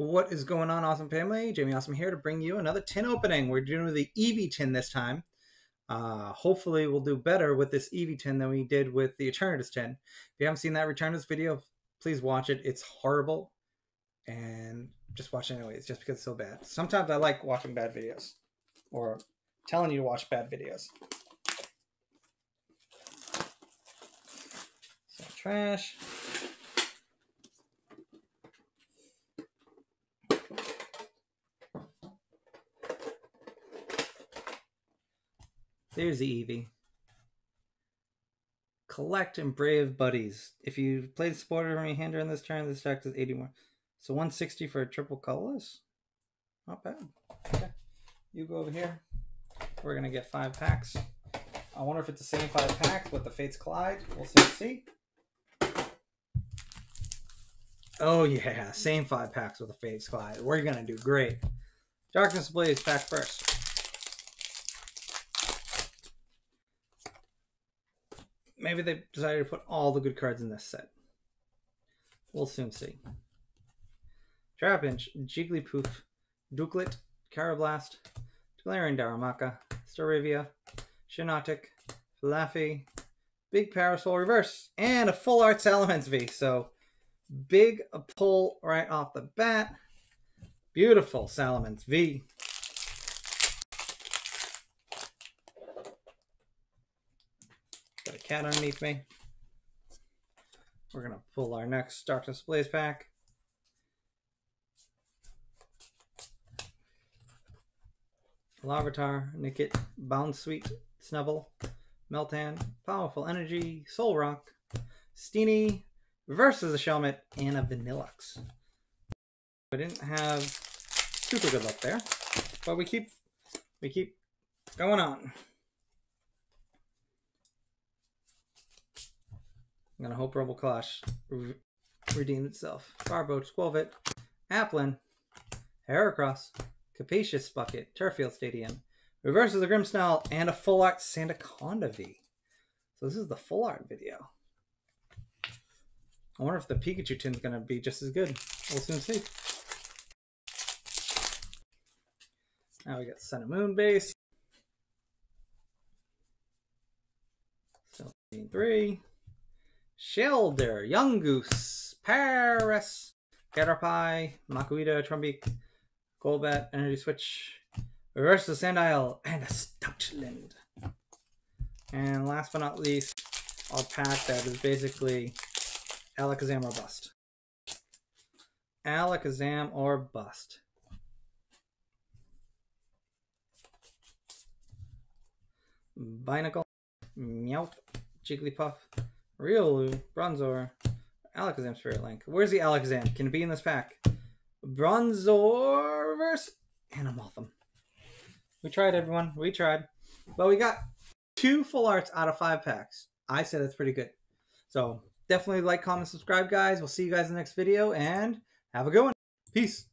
What is going on, awesome family? Jamie Awesome here to bring you another tin opening. We're doing the Eevee tin this time. Uh, hopefully, we'll do better with this Eevee tin than we did with the Eternatus tin. If you haven't seen that Eternatus video, please watch it. It's horrible. And just watch it anyways, just because it's so bad. Sometimes I like watching bad videos or telling you to watch bad videos. So, trash. There's the Eevee. Collect and Brave Buddies. If you played supporter from your hand during this turn, this deck is 81. So 160 for a triple colorless. Not bad. Okay. You go over here. We're going to get five packs. I wonder if it's the same five packs with the Fates Collide. We'll see. Oh, yeah. Same five packs with the Fates Collide. We're going to do great. Darkness Ablaze pack first. Maybe they decided to put all the good cards in this set. We'll soon see. Trapinch, Jigglypuff, Ducklett, Karrablast, Galarian Darumaka, Staravia, Shiinotic, Laffy, Big Parasol Reverse, and a full art Salamence V. So big a pull right off the bat. Beautiful Salamence V. Got a cat underneath me. We're going to pull our next Darkness Ablaze pack. Larvitar, Nickit, Bounsweet, Snubbull, Meltan, Powerful Energy, Solrock, Steenee, versus a Shelmet, and a Vanilluxe. We didn't have super good luck there, but we keep we keep going on. I'm gonna hope Rebel Clash re redeemed itself. Barbo, Skwovet, Applin, Heracross, Capacious Bucket, Turffield Stadium, Reverses a Grimmsnarl, and a full art Sandaconda V. So this is the full art video. I wonder if the Pikachu tin's gonna be just as good. We'll soon see. Now we got Sun and Moon base. So three. Shellder, Goose, Paris, Caterpie, Makuhita, Trumbeak, Golbat, Energy Switch, Reverse the Sandile, and a Stoutland. And last but not least, our pack that is basically Alakazam or Bust. Alakazam or Bust. Binacle, Meowth, Jigglypuff, Riolu, Bronzor, Alakazam Spirit Link. Where's the Alakazam? Can it be in this pack? Bronzor reverse and a We tried, everyone. We tried. But we got two full arts out of five packs. I said that's pretty good. So definitely like, comment, subscribe, guys. We'll see you guys in the next video and have a good one. Peace.